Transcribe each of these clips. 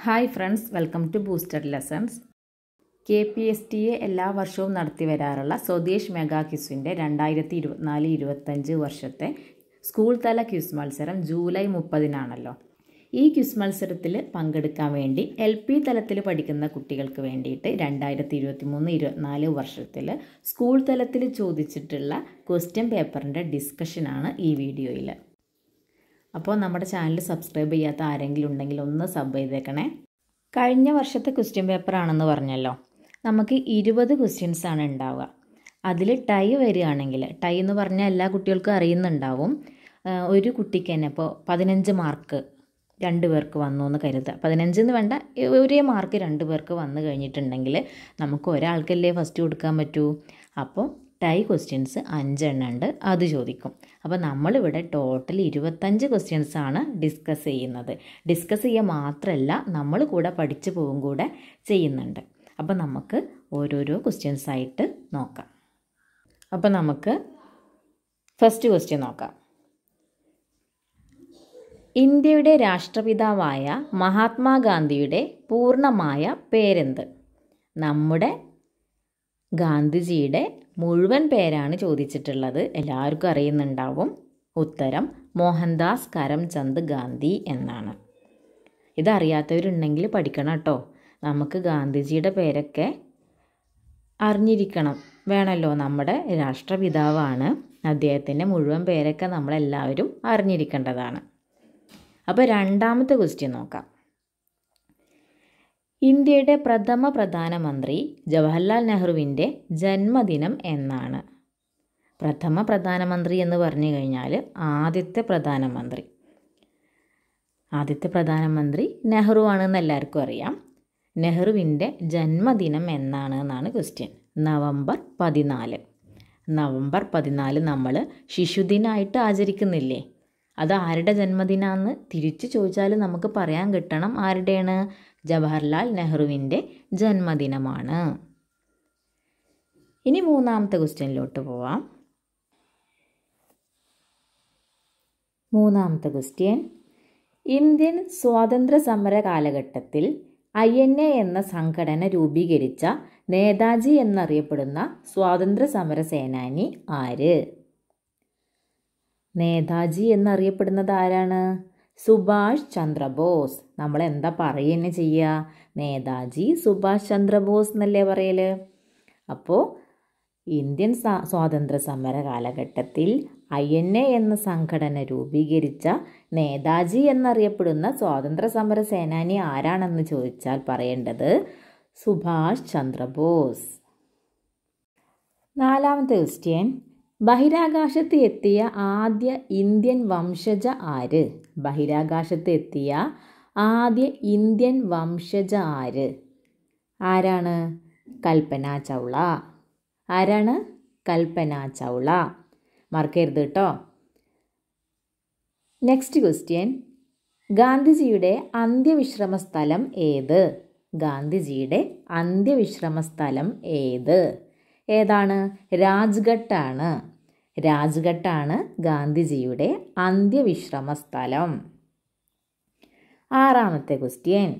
Hi friends welcome to booster lessons K P S T A എല്ലാ വർഷവും നടത്തി വരാറുള്ള Swadesh mega ക്യുസിന്റെ രണ്ടായിരത്തി ഇരുപത്തിനാല് ഇരുപത്തഞ്ച് വർഷത്തെ സ്കൂൾ തല ക്വിസ് മത്സരം ജൂലൈ മുപ്പതിനാണല്ലോ. ഈ ക്വിസ് മത്സരത്തിൽ പങ്കെടുക്കാൻ വേണ്ടി എൽ പി തലത്തിൽ പഠിക്കുന്ന കുട്ടികൾക്ക് വേണ്ടിയിട്ട് രണ്ടായിരത്തി ഇരുപത്തി മൂന്ന് ഇരുപത്തിനാല് വർഷത്തിൽ സ്കൂൾ തലത്തിൽ ചോദിച്ചിട്ടുള്ള ക്വസ്റ്റ്യൻ പേപ്പറിന്റെ ഡിസ്കഷനാണ് ഈ വീഡിയോയിൽ അപ്പോൾ നമ്മുടെ ചാനൽ സബ്സ്ക്രൈബ് ചെയ്യാത്ത ആരെങ്കിലും ഉണ്ടെങ്കിൽ ഒന്ന് സബ് ചെയ്തേക്കണേ. കഴിഞ്ഞ വർഷത്തെ ക്വസ്റ്റ്യൻ പേപ്പർ ആണെന്ന് പറഞ്ഞല്ലോ. നമുക്ക് ഇരുപത് ക്വസ്റ്റ്യൻസ് ആണ് ഉണ്ടാവുക. അതിൽ ടൈ വരികയാണെങ്കിൽ ടൈ എന്ന് പറഞ്ഞാൽ എല്ലാ കുട്ടികൾക്കും അറിയുന്നുണ്ടാവും. ഒരു കുട്ടിക്ക് തന്നെ ഇപ്പോൾ പതിനഞ്ച് മാർക്ക് രണ്ട് പേർക്ക് വന്നു എന്ന് കരുതുക. പതിനഞ്ചെന്ന് വേണ്ട ഒരേ മാർക്ക് രണ്ട് പേർക്ക് വന്നു കഴിഞ്ഞിട്ടുണ്ടെങ്കിൽ നമുക്ക് ഒരാൾക്കല്ലേ ഫസ്റ്റ് കൊടുക്കാൻ പറ്റൂ? അപ്പോൾ ടൈ ക്വസ്റ്റ്യൻസ് അഞ്ചെണ്ണം ഉണ്ട്. അത് ചോദിക്കും. അപ്പോൾ നമ്മളിവിടെ ടോട്ടൽ ഇരുപത്തഞ്ച് ക്വസ്റ്റ്യൻസ് ആണ് ഡിസ്കസ് ചെയ്യുന്നത്. ഡിസ്കസ് ചെയ്യുക മാത്രമല്ല നമ്മൾ കൂടെ പഠിച്ചു പോകും കൂടെ ചെയ്യുന്നുണ്ട്. അപ്പോൾ നമുക്ക് ഓരോരോ ക്വസ്റ്റ്യൻസ് ആയിട്ട് നോക്കാം. അപ്പോൾ നമുക്ക് ഫസ്റ്റ് ക്വസ്റ്റ്യൻ നോക്കാം. ഇന്ത്യയുടെ രാഷ്ട്രപിതാവായ മഹാത്മാഗാന്ധിയുടെ പൂർണമായ പേരെന്ത്? നമ്മുടെ ഗാന്ധിജിയുടെ മുഴുവൻ പേരാണ് ചോദിച്ചിട്ടുള്ളത്. എല്ലാവർക്കും അറിയുന്നുണ്ടാവും. ഉത്തരം മോഹൻദാസ് കരംചന്ദ് ഗാന്ധി എന്നാണ്. ഇതറിയാത്തവരുണ്ടെങ്കിൽ പഠിക്കണം കേട്ടോ. നമുക്ക് ഗാന്ധിജിയുടെ പേരൊക്കെ അറിഞ്ഞിരിക്കണം. വേണമല്ലോ നമ്മുടെ രാഷ്ട്രപിതാവാണ്. അദ്ദേഹത്തിന്റെ മുഴുവൻ പേരൊക്കെ നമ്മളെല്ലാവരും അറിഞ്ഞിരിക്കേണ്ടതാണ്. അപ്പോൾ രണ്ടാമത്തെ ക്വസ്റ്റ്യൻ നോക്കാം. ഇന്ത്യയുടെ പ്രഥമ പ്രധാനമന്ത്രി ജവഹർലാൽ നെഹ്റുവിന്റെ ജന്മദിനം എന്നാണ്. പ്രഥമ പ്രധാനമന്ത്രി എന്ന് പറഞ്ഞു കഴിഞ്ഞാൽ ആദ്യത്തെ പ്രധാനമന്ത്രി. ആദ്യത്തെ പ്രധാനമന്ത്രി നെഹ്റു ആണെന്ന് എല്ലാവർക്കും അറിയാം. നെഹ്റുവിന്റെ ജന്മദിനം എന്നാണ് എന്നാണ് ക്വസ്റ്റ്യൻ. നവംബർ പതിനാല്. നവംബർ പതിനാല് നമ്മൾ ശിശുദിനായിട്ട് ആചരിക്കുന്നില്ലേ? അത് ആരുടെ ജന്മദിനാന്ന് തിരിച്ചു ചോദിച്ചാൽ നമുക്ക് പറയാൻ കിട്ടണം ആരുടെയാണ്? ജവഹർലാൽ നെഹ്റുവിന്റെ ജന്മദിനമാണ്. ഇനി മൂന്നാമത്തെ ക്വസ്റ്റ്യനിലോട്ട് പോവാം. മൂന്നാമത്തെ ക്വസ്റ്റ്യൻ. ഇന്ത്യൻ സ്വാതന്ത്ര്യ സമര കാലഘട്ടത്തിൽ ഐ എൻ എ എന്ന സംഘടന രൂപീകരിച്ച നേതാജി എന്നറിയപ്പെടുന്ന സ്വാതന്ത്ര്യ സമര സേനാനി ആര്? നേതാജി എന്നറിയപ്പെടുന്നത് ആരാണ്? സുഭാഷ് ചന്ദ്രബോസ്. നമ്മൾ എന്താ പറയുക ചെയ്യുക നേതാജി സുഭാഷ് ചന്ദ്രബോസ് എന്നല്ലേ പറയൽ അപ്പോൾ ഇന്ത്യൻ സ്വാതന്ത്ര്യ സമര കാലഘട്ടത്തിൽ ഐ എൻ എ എന്ന സംഘടന രൂപീകരിച്ച നേതാജി എന്നറിയപ്പെടുന്ന സ്വാതന്ത്ര്യ സമര സേനാനി ആരാണെന്ന് ചോദിച്ചാൽ പറയേണ്ടത് സുഭാഷ് ചന്ദ്രബോസ്. നാലാമത്തെ ക്വസ്റ്റ്യൻ. ബഹിരാകാശത്ത് എത്തിയ ആദ്യ ഇന്ത്യൻ വംശജ ആര്? ബഹിരാകാശത്ത് എത്തിയ ആദ്യ ഇന്ത്യൻ വംശജ ആര്? ആരാണ്? കൽപ്പന ചൗള. ആരാണ്? കൽപ്പന ചൗള. മറക്കരുത് കേട്ടോ നെക്സ്റ്റ് ക്വസ്റ്റ്യൻ ഗാന്ധിജിയുടെ അന്ത്യവിശ്രമ സ്ഥലം ഏത്? ഗാന്ധിജിയുടെ അന്ത്യവിശ്രമ സ്ഥലം ഏത്? ഏതാണ്? രാജ്ഘട്ടാണ്. രാജ്ഘട്ടാണ് ഗാന്ധിജിയുടെ അന്ത്യവിശ്രമ സ്ഥലം ആറാമത്തെ ക്വസ്റ്റ്യൻ.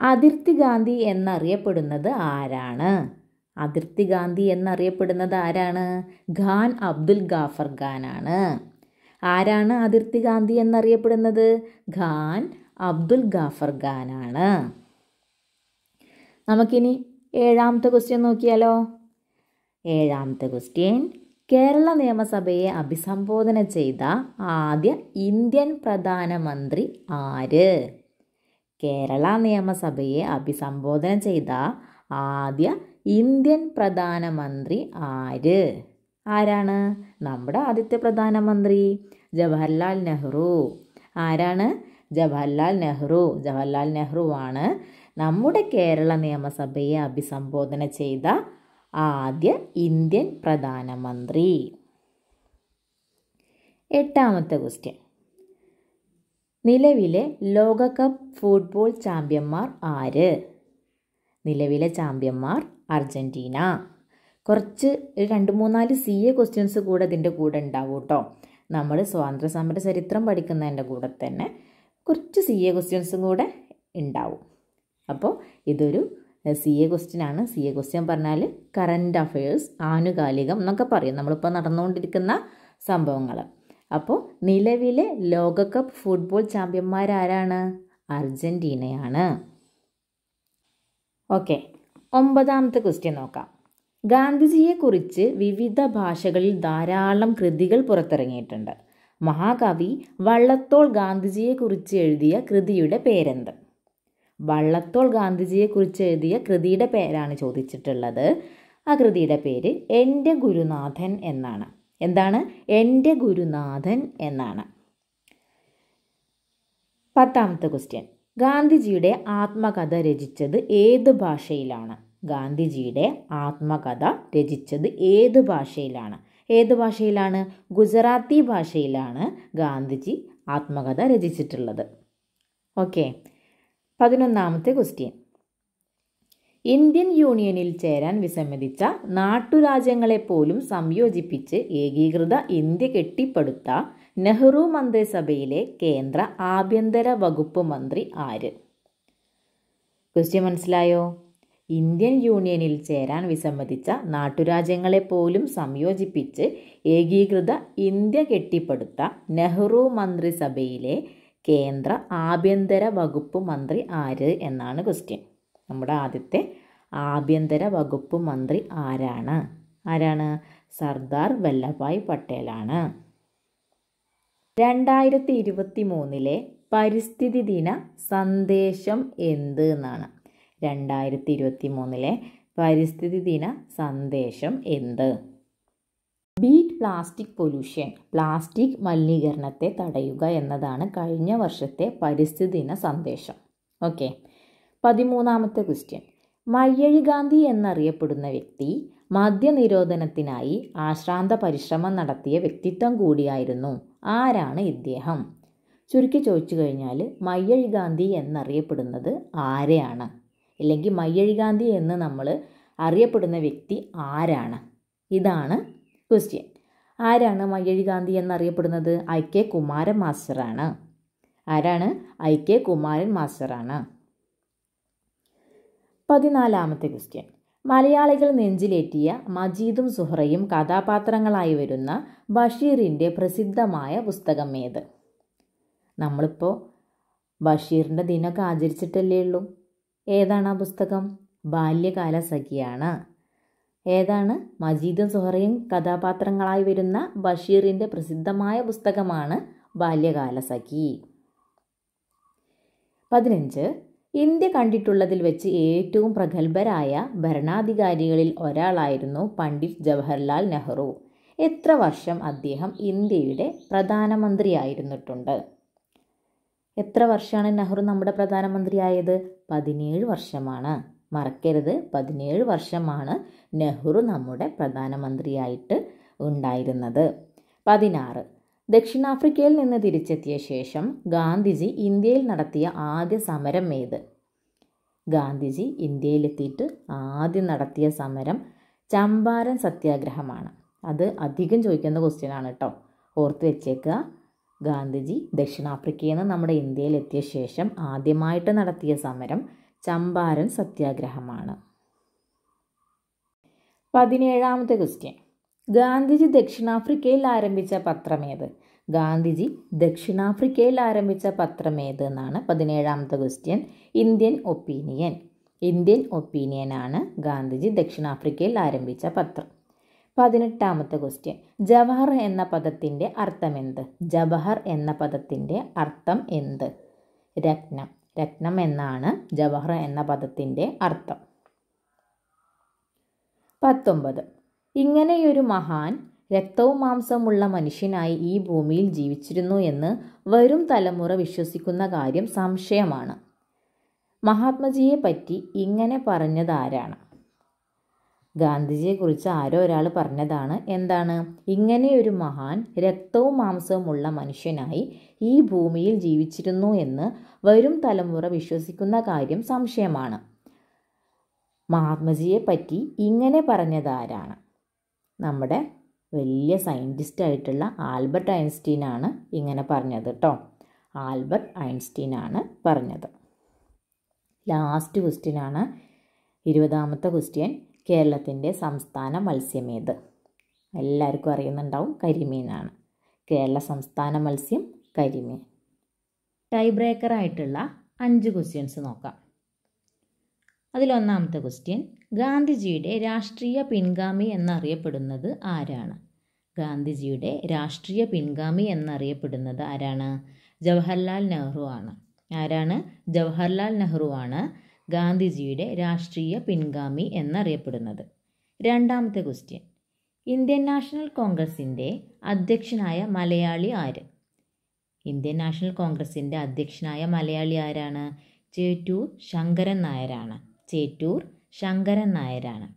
അതിർത്തി ഗാന്ധി എന്നറിയപ്പെടുന്നത് ആരാണ്? അതിർത്തി ഗാന്ധി എന്നറിയപ്പെടുന്നത് ആരാണ്? ഖാൻ അബ്ദുൽ ഗാഫർ ഖാനാണ് ആരാണ് അതിർത്തി ഗാന്ധി എന്നറിയപ്പെടുന്നത്? ഖാൻ അബ്ദുൽ ഗാഫർ ഖാനാണ് നമുക്കിനി ഏഴാമത്തെ ക്വസ്റ്റ്യൻ നോക്കിയാലോ? ഏഴാമത്തെ ക്വസ്റ്റ്യൻ. കേരള നിയമസഭയെ അഭിസംബോധന ചെയ്ത ആദ്യ ഇന്ത്യൻ പ്രധാനമന്ത്രി ആര്? കേരള നിയമസഭയെ അഭിസംബോധന ചെയ്ത ആദ്യ ഇന്ത്യൻ പ്രധാനമന്ത്രി ആര്? ആരാണ്? നമ്മുടെ ആദ്യത്തെ പ്രധാനമന്ത്രി ജവഹർലാൽ നെഹ്റു. ആരാണ്? ജവഹർലാൽ നെഹ്റു. ജവഹർലാൽ നെഹ്റുവാണ് നമ്മുടെ കേരള നിയമസഭയെ അഭിസംബോധന ചെയ്ത ആദ്യ ഇന്ത്യൻ പ്രധാനമന്ത്രി. എട്ടാമത്തെ ക്വസ്റ്റ്യൻ നിലവിലെ ലോകകപ്പ് ഫുട്ബോൾ ചാമ്പ്യന്മാർ ആര്? നിലവിലെ ചാമ്പ്യന്മാർ അർജന്റീന കുറച്ച് രണ്ട് മൂന്നാൽ സി എ ക്വസ്റ്റ്യൻസ് കൂടെ ഇതിന്റെ കൂടെ ഉണ്ടാവും കേട്ടോ നമ്മൾ സ്വാതന്ത്ര്യ സമര ചരിത്രം പഠിക്കുന്നതിന്റെ കൂടെ തന്നെ കുറച്ച് സി എ ക്വസ്റ്റ്യൻസും കൂടെ ഉണ്ടാവും. അപ്പോൾ ഇതൊരു സി എ ക്വസ്റ്റ്യൻ ആണ്. സി എ ക്വസ്റ്റ്യൻ പറഞ്ഞാൽ കറന്റ് അഫയേഴ്സ് ആനുകാലികം എന്നൊക്കെ പറയും. നമ്മളിപ്പോൾ നടന്നുകൊണ്ടിരിക്കുന്ന സംഭവങ്ങൾ അപ്പോൾ നിലവിലെ ലോകകപ്പ് ഫുട്ബോൾ ചാമ്പ്യന്മാരാരാണ് അർജന്റീനയാണ് ഓക്കെ. ഒമ്പതാമത്തെ ക്വസ്റ്റ്യൻ നോക്കാം. ഗാന്ധിജിയെക്കുറിച്ച് വിവിധ ഭാഷകളിൽ ധാരാളം കൃതികൾ പുറത്തിറങ്ങിയിട്ടുണ്ട്. മഹാകവി വള്ളത്തോൾ ഗാന്ധിജിയെക്കുറിച്ച് എഴുതിയ കൃതിയുടെ പേരെന്ത്? വള്ളത്തോൾ ഗാന്ധിജിയെക്കുറിച്ച് എഴുതിയ കൃതിയുടെ പേരാണ് ചോദിച്ചിട്ടുള്ളത്. ആ കൃതിയുടെ പേര് എന്റെ ഗുരുനാഥൻ എന്നാണ്. എന്താണ്? എന്റെ ഗുരുനാഥൻ എന്നാണ്. പത്താമത്തെ ക്വസ്റ്റ്യൻ ഗാന്ധിജിയുടെ ആത്മകഥ രചിച്ചത് ഏത് ഭാഷയിലാണ്? ഗാന്ധിജിയുടെ ആത്മകഥ രചിച്ചത് ഏത് ഭാഷയിലാണ്? ഏത് ഭാഷയിലാണ്? ഗുജറാത്തി ഭാഷയിലാണ് ഗാന്ധിജി ആത്മകഥ രചിച്ചിട്ടുള്ളത്. ഓക്കെ പതിനൊന്നാമത്തെ ക്വസ്റ്റ്യൻ. ഇന്ത്യൻ യൂണിയനിൽ ചേരാൻ വിസമ്മതിച്ച നാട്ടുരാജ്യങ്ങളെപ്പോലും സംയോജിപ്പിച്ച് ഏകീകൃത ഇന്ത്യ കെട്ടിപ്പടുത്ത നെഹ്റു മന്ത്രിസഭയിലെ കേന്ദ്ര ആഭ്യന്തര വകുപ്പ് മന്ത്രി ആര്? ക്വസ്റ്റ്യൻ മനസ്സിലായോ? ഇന്ത്യൻ യൂണിയനിൽ ചേരാൻ വിസമ്മതിച്ച നാട്ടുരാജ്യങ്ങളെപ്പോലും സംയോജിപ്പിച്ച് ഏകീകൃത ഇന്ത്യ കെട്ടിപ്പടുത്ത നെഹ്റു മന്ത്രിസഭയിലെ കേന്ദ്ര ആഭ്യന്തര വകുപ്പ് മന്ത്രി ആര് എന്നാണ് ക്വസ്റ്റ്യൻ നമ്മുടെ ആദ്യത്തെ ആഭ്യന്തര വകുപ്പ് മന്ത്രി ആരാണ്? ആരാണ്? സർദാർ വല്ലഭായ് പട്ടേലാണ്. രണ്ടായിരത്തി ഇരുപത്തി മൂന്നിലെ പരിസ്ഥിതി ദിന സന്ദേശം എന്ത് എന്നാണ്. രണ്ടായിരത്തി ഇരുപത്തി മൂന്നിലെ പരിസ്ഥിതി ദിന സന്ദേശം എന്ത്? ബീറ്റ് പ്ലാസ്റ്റിക് പൊല്യൂഷൻ പ്ലാസ്റ്റിക് മലിനീകരണത്തെ തടയുക എന്നതാണ് കഴിഞ്ഞ വർഷത്തെ പരിസ്ഥിതി ദിന സന്ദേശം. ഓക്കെ. പതിമൂന്നാമത്തെ ക്വസ്റ്റ്യൻ. മയ്യഴി ഗാന്ധി എന്നറിയപ്പെടുന്ന വ്യക്തി മദ്യനിരോധനത്തിനായി ആശ്രാന്ത പരിശ്രമം നടത്തിയ വ്യക്തിത്വം കൂടിയായിരുന്നു. ആരാണ് ഇദ്ദേഹം? ചുരുക്കി ചോദിച്ചു കഴിഞ്ഞാൽ മയ്യഴി ഗാന്ധി എന്നറിയപ്പെടുന്നത് ആരെയാണ്? അല്ലെങ്കിൽ മയ്യഴി ഗാന്ധി എന്ന് നമ്മൾ അറിയപ്പെടുന്ന വ്യക്തി ആരാണ്? ഇതാണ് ക്വസ്റ്റ്യൻ. ആരാണ് മയ്യഴി ഗാന്ധി എന്നറിയപ്പെടുന്നത്? ഐ കെ കുമാരൻ മാസ്റ്ററാണ്. ആരാണ്? ഐ കെ കുമാരൻ മാസ്റ്ററാണ്. പതിനാലാമത്തെ ക്വസ്റ്റ്യൻ. മലയാളികൾ നെഞ്ചിലേറ്റിയ മജീദും സുഹറയും കഥാപാത്രങ്ങളായി വരുന്ന ബഷീറിന്റെ പ്രസിദ്ധമായ പുസ്തകം ഏത്? നമ്മളിപ്പോൾ ബഷീറിന്റെ ദിനമൊക്കെ ആചരിച്ചിട്ടല്ലേ ഉള്ളൂ. ഏതാണ് ആ പുസ്തകം? ബാല്യകാല സഖിയാണ് ഏതാണ്? മജീദും സുഹറയും കഥാപാത്രങ്ങളായി വരുന്ന ബഷീറിന്റെ പ്രസിദ്ധമായ പുസ്തകമാണ് ബാല്യകാല സഖി. പതിനഞ്ച്. ഇന്ത്യ കണ്ടിട്ടുള്ളതിൽ വെച്ച് ഏറ്റവും പ്രഗത്ഭരായ ഭരണാധികാരികളിൽ ഒരാളായിരുന്നു പണ്ഡിറ്റ് ജവഹർലാൽ നെഹ്റു. എത്ര വർഷം അദ്ദേഹം ഇന്ത്യയുടെ പ്രധാനമന്ത്രിയായിരുന്നിട്ടുണ്ട്? എത്ര വർഷമാണ് നെഹ്റു നമ്മുടെ പ്രധാനമന്ത്രിയായത്? പതിനേഴ് വർഷമാണ്. മറക്കരുത്. പതിനേഴ് വർഷമാണ് നെഹ്റു നമ്മുടെ പ്രധാനമന്ത്രിയായിട്ട് ഉണ്ടായിരുന്നത്. പതിനാറ്. ദക്ഷിണാഫ്രിക്കയിൽ നിന്ന് തിരിച്ചെത്തിയ ശേഷം ഗാന്ധിജി ഇന്ത്യയിൽ നടത്തിയ ആദ്യ സമരം ഏത്? ഗാന്ധിജി ഇന്ത്യയിലെത്തിയിട്ട് ആദ്യം നടത്തിയ സമരം ചമ്പാരൻ സത്യാഗ്രഹമാണ്. അത് അധികം ചോദിക്കുന്ന ക്വസ്റ്റ്യൻ ആണ് കേട്ടോ. ഓർത്ത് വെച്ചേക്കുക. ഗാന്ധിജി ദക്ഷിണാഫ്രിക്കയിൽ നിന്ന് നമ്മുടെ ഇന്ത്യയിലെത്തിയ ശേഷം ആദ്യമായിട്ട് നടത്തിയ സമരം ചമ്പാരൻ സത്യാഗ്രഹമാണ്. പതിനേഴാമത്തെ ക്വസ്റ്റ്യൻ. ഗാന്ധിജി ദക്ഷിണാഫ്രിക്കയിൽ ആരംഭിച്ച പത്രമേത് ഗാന്ധിജി ദക്ഷിണാഫ്രിക്കയിൽ ആരംഭിച്ച പത്രമേത് എന്നാണ് പതിനേഴാമത്തെ ക്വസ്റ്റ്യൻ. Indian Opinion. ഇന്ത്യൻ ഒപ്പീനിയനാണ് ഗാന്ധിജി ദക്ഷിണാഫ്രിക്കയിൽ ആരംഭിച്ച പത്രം. പതിനെട്ടാമത്തെ ക്വസ്റ്റ്യൻ. ജവഹർ എന്ന പദത്തിന്റെ അർത്ഥം എന്ത്? ജവഹർ എന്ന പദത്തിന്റെ അർത്ഥം എന്ത്? രത്നം. രത്നം എന്നാണ് ജവഹർ എന്ന പദത്തിന്റെ അർത്ഥം. പത്തൊമ്പത്. ഇങ്ങനെയൊരു മഹാൻ രക്തവും മാംസമുള്ള മനുഷ്യനായി ഈ ഭൂമിയിൽ ജീവിച്ചിരുന്നു എന്ന് വരും തലമുറ വിശ്വസിക്കുന്ന കാര്യം സംശയമാണ്. മഹാത്മജിയെ പറ്റി ഇങ്ങനെ പറഞ്ഞത് ആരാണ് ഗാന്ധിജിയെക്കുറിച്ച് ആരോ ഒരാൾ പറഞ്ഞതാണ്. എന്താണ്? ഇങ്ങനെയൊരു മഹാൻ രക്തവും മാംസവുമുള്ള മനുഷ്യനായി ഈ ഭൂമിയിൽ ജീവിച്ചിരുന്നു എന്ന് വരും തലമുറ വിശ്വസിക്കുന്ന കാര്യം സംശയമാണ്. മഹാത്മജിയെ പറ്റി ഇങ്ങനെ പറഞ്ഞതാരാണ്? നമ്മുടെ വലിയ സയന്റിസ്റ്റ് ആയിട്ടുള്ള ആൽബർട്ട് ഐൻസ്റ്റീനാണ് ഇങ്ങനെ പറഞ്ഞത് കേട്ടോ ആൽബർട്ട് ഐൻസ്റ്റീനാണ് പറഞ്ഞത്. ലാസ്റ്റ് ക്വസ്റ്റ്യനാണ് ഇരുപതാമത്തെ ക്വസ്റ്റ്യൻ. കേരളത്തിന്റെ സംസ്ഥാന മത്സ്യമേത് എല്ലാവർക്കും അറിയുന്നുണ്ടാവും കരിമീനാണ്. കേരള സംസ്ഥാന മത്സ്യം കരിമീൻ. ടൈ ബ്രേക്കറായിട്ടുള്ള അഞ്ച് ക്വസ്റ്റ്യൻസ് നോക്കാം. അതിലൊന്നാമത്തെ ക്വസ്റ്റ്യൻ ഗാന്ധിജിയുടെ രാഷ്ട്രീയ പിൻഗാമി എന്നറിയപ്പെടുന്നത് ആരാണ്? ഗാന്ധിജിയുടെ രാഷ്ട്രീയ പിൻഗാമി എന്നറിയപ്പെടുന്നത് ആരാണ്? ജവഹർലാൽ നെഹ്റു ആണ്. ആരാണ്? ജവഹർലാൽ നെഹ്റു ആണ്. ഗാന്ധിജിയുടെ രാഷ്ട്രീയ പിൻഗാമി എന്നറിയപ്പെടുന്നത്. രണ്ടാമത്തെ ക്വസ്റ്റ്യൻ ഇന്ത്യൻ നാഷണൽ കോൺഗ്രസിന്റെ അധ്യക്ഷനായ മലയാളി ആര്? ഇന്ത്യൻ നാഷണൽ കോൺഗ്രസിന്റെ അധ്യക്ഷനായ മലയാളി ആരാണ്? ചേറ്റൂർ ശങ്കരൻ നായരാണ്. ചേറ്റൂർ ശങ്കരൻ നായരാണ്.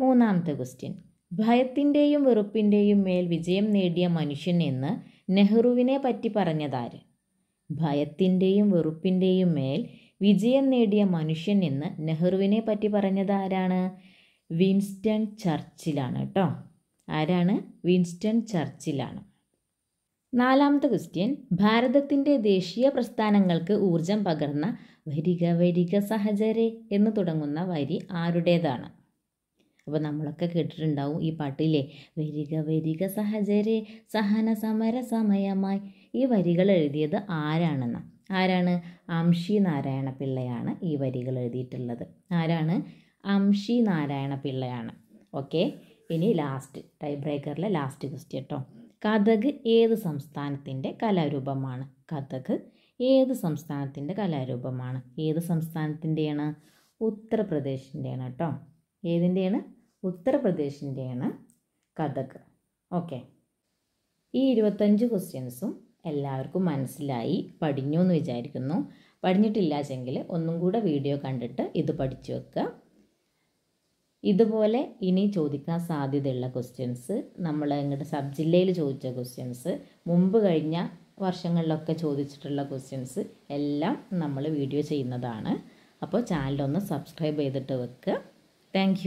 മൂന്നാമത്തെ ക്വസ്റ്റ്യൻ ഭയത്തിന്റെയും വെറുപ്പിന്റെയും മേൽ വിജയം നേടിയ മനുഷ്യൻ എന്ന് നെഹ്റുവിനെ പറ്റി പറഞ്ഞതാര്? ഭയത്തിന്റെയും വെറുപ്പിന്റെയും മേൽ വിജയം നേടിയ മനുഷ്യൻ എന്ന് നെഹ്റുവിനെ പറ്റി പറഞ്ഞത് ആരാണ്? വിൻസ്റ്റൺ ചർച്ചിലാണ് കേട്ടോ. ആരാണ്? വിൻസ്റ്റൺ ചർച്ചിലാണ്. നാലാമത്തെ ക്വസ്റ്റ്യൻ ഭാരതത്തിന്റെ ദേശീയ പ്രസ്ഥാനങ്ങൾക്ക് ഊർജം പകർന്ന വരിക വരിക സഹചരെ എന്ന് തുടങ്ങുന്ന വരി ആരുടേതാണ്? അപ്പോൾ നമ്മളൊക്കെ കേട്ടിട്ടുണ്ടാവും ഈ പാട്ടില്ലേ വരിക വരിക സഹചരെ സഹന സമര സമയമായി ഈ വരികൾ എഴുതിയത് ആരാണെന്ന് ആരാണ്? അംഷി നാരായണ പിള്ളയാണ് ഈ വരികൾ എഴുതിയിട്ടുള്ളത്. ആരാണ്? അംഷി നാരായണ പിള്ളയാണ്. ഓക്കെ. ഇനി ലാസ്റ്റ് ടൈ ബ്രേക്കറിലെ ലാസ്റ്റ് ക്വസ്റ്റ്യൻ കേട്ടോ കഥക് ഏത് സംസ്ഥാനത്തിന്റെ കലാരൂപമാണ്? കഥക് ഏത് സംസ്ഥാനത്തിന്റെ കലാരൂപമാണ്? ഏത് സംസ്ഥാനത്തിന്റെയാണ്? ഉത്തർപ്രദേശിന്റെയാണ് കേട്ടോ ഏതിന്റെയാണ്? ഉത്തർപ്രദേശിന്റെയാണ് കഥക്. ഓക്കെ. ഈ ഇരുപത്തഞ്ച് ക്വസ്റ്റ്യൻസും എല്ലാവർക്കും മനസ്സിലായി പഠിഞ്ഞു എന്ന് വിചാരിക്കുന്നു. പഠിഞ്ഞിട്ടില്ലാച്ചെങ്കിൽ ഒന്നും കൂടെ വീഡിയോ കണ്ടിട്ട് ഇത് പഠിച്ചു വെക്കുക. ഇതുപോലെ ഇനി ചോദിക്കാൻ സാധ്യതയുള്ള ക്വസ്റ്റ്യൻസ് നമ്മൾ ഇങ്ങോട്ട് സബ് ജില്ലയിൽ ചോദിച്ച ക്വസ്റ്റ്യൻസ് മുമ്പ് കഴിഞ്ഞ വർഷങ്ങളിലൊക്കെ ചോദിച്ചിട്ടുള്ള ക്വസ്റ്റ്യൻസ് എല്ലാം നമ്മൾ വീഡിയോ ചെയ്യുന്നതാണ്. അപ്പോൾ ചാനലൊന്ന് സബ്സ്ക്രൈബ് ചെയ്തിട്ട് വെക്കുക. താങ്ക്